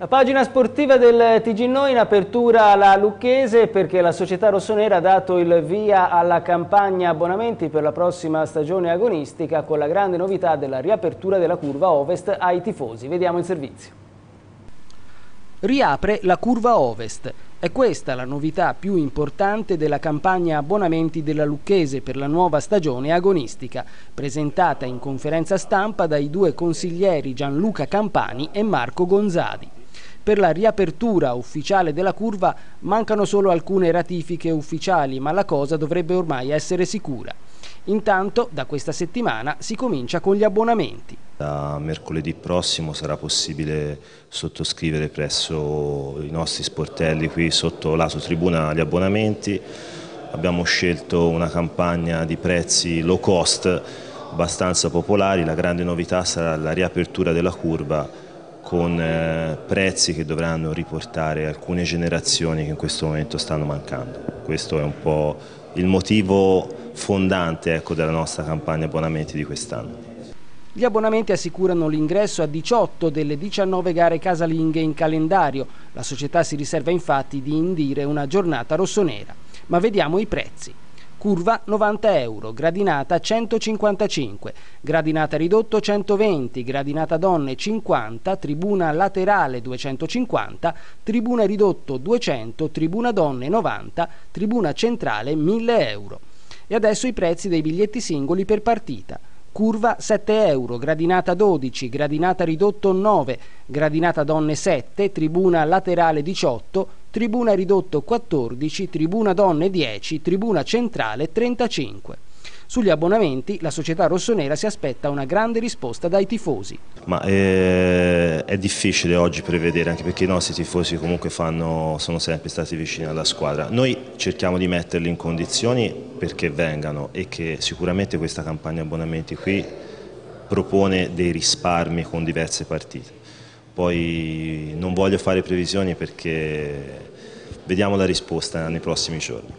La pagina sportiva del TG Noi in apertura alla Lucchese perché la società rossonera ha dato il via alla campagna abbonamenti per la prossima stagione agonistica con la grande novità della riapertura della curva Ovest ai tifosi. Vediamo il servizio. Riapre la curva Ovest. È questa la novità più importante della campagna abbonamenti della Lucchese per la nuova stagione agonistica, presentata in conferenza stampa dai due consiglieri Gianluca Campani e Marco Gonzadi. Per la riapertura ufficiale della curva mancano solo alcune ratifiche ufficiali, ma la cosa dovrebbe ormai essere sicura. Intanto, da questa settimana si comincia con gli abbonamenti. Da mercoledì prossimo sarà possibile sottoscrivere presso i nostri sportelli qui sotto lato tribuna gli abbonamenti. Abbiamo scelto una campagna di prezzi low cost abbastanza popolari, la grande novità sarà la riapertura della curva con eh, prezzi che dovranno riportare alcune generazioni che in questo momento stanno mancando. Questo è un po' il motivo fondante ecco, della nostra campagna abbonamenti di quest'anno. Gli abbonamenti assicurano l'ingresso a 18 delle 19 gare casalinghe in calendario. La società si riserva infatti di indire una giornata rossonera. Ma vediamo i prezzi. Curva 90 euro, gradinata 155, gradinata ridotto 120, gradinata donne 50, tribuna laterale 250, tribuna ridotto 200, tribuna donne 90, tribuna centrale 1000 euro. E adesso i prezzi dei biglietti singoli per partita. Curva 7 euro, gradinata 12, gradinata ridotto 9, gradinata donne 7, tribuna laterale 18, tribuna ridotto 14, tribuna donne 10, tribuna centrale 35. Sugli abbonamenti la società rossonera si aspetta una grande risposta dai tifosi. Ma è, è, difficile oggi prevedere anche perché i nostri tifosi comunque fanno, sono sempre stati vicini alla squadra. Noi cerchiamo di metterli in condizioni perché vengano e che sicuramente questa campagna abbonamenti qui propone dei risparmi con diverse partite. Poi non voglio fare previsioni perché vediamo la risposta nei prossimi giorni.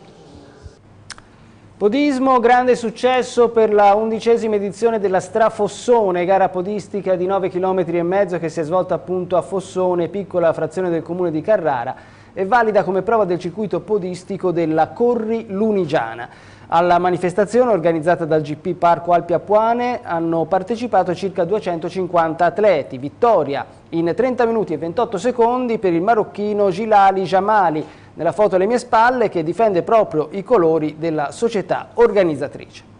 Podismo, grande successo per la undicesima edizione della Strafossone, gara podistica di 9 km e mezzo che si è svolta appunto a Fossone, piccola frazione del comune di Carrara, e valida come prova del circuito podistico della Corri Lunigiana. Alla manifestazione organizzata dal GP Parco Alpi Apuane hanno partecipato circa 250 atleti. Vittoria in 30 minuti e 28 secondi per il marocchino Gilali Jamali, nella foto alle mie spalle, che difende proprio i colori della società organizzatrice.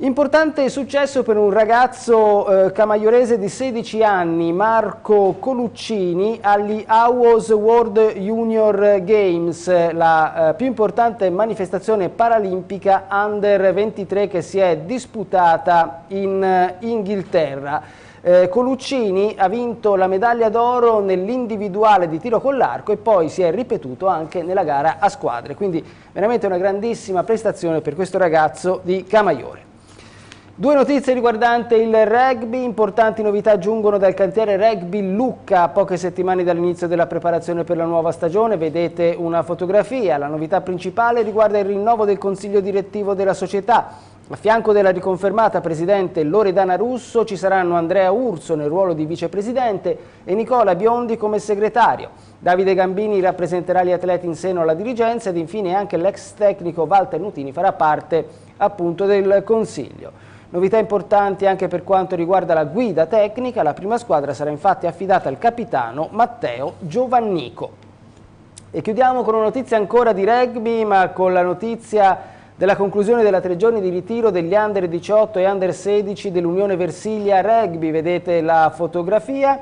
Importante successo per un ragazzo eh, camaiorese di 16 anni, Marco Coluccini, agli AWOS World Junior Games, la eh, più importante manifestazione paralimpica under 23 che si è disputata in eh, Inghilterra. Eh, Coluccini ha vinto la medaglia d'oro nell'individuale di tiro con l'arco e poi si è ripetuto anche nella gara a squadre, quindi veramente una grandissima prestazione per questo ragazzo di Camaiore. Due notizie riguardanti il rugby, importanti novità giungono dal cantiere rugby Lucca a poche settimane dall'inizio della preparazione per la nuova stagione, vedete una fotografia, la novità principale riguarda il rinnovo del consiglio direttivo della società, a fianco della riconfermata presidente Loredana Russo ci saranno Andrea Urso nel ruolo di vicepresidente e Nicola Biondi come segretario. Davide Gambini rappresenterà gli atleti in seno alla dirigenza ed infine anche l'ex tecnico Walter Nutini farà parte appunto del consiglio. Novità importanti anche per quanto riguarda la guida tecnica, la prima squadra sarà infatti affidata al capitano Matteo Giovannico. E chiudiamo con una notizia ancora di rugby, ma con la notizia della conclusione della tre giorni di ritiro degli under 18 e under 16 dell'Unione Versilia Rugby, vedete la fotografia.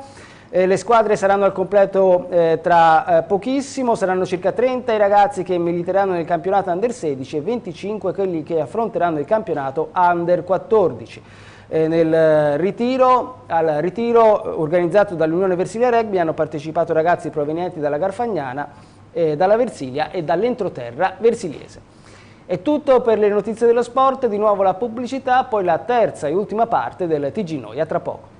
Eh, le squadre saranno al completo eh, tra eh, pochissimo, saranno circa 30 i ragazzi che militeranno nel campionato Under 16 e 25 quelli che affronteranno il campionato Under 14. Eh, nel ritiro, al ritiro organizzato dall'Unione Versilia Rugby hanno partecipato ragazzi provenienti dalla Garfagnana, eh, dalla Versilia e dall'entroterra versiliese. È tutto per le notizie dello sport, di nuovo la pubblicità, poi la terza e ultima parte del TG Noia tra poco.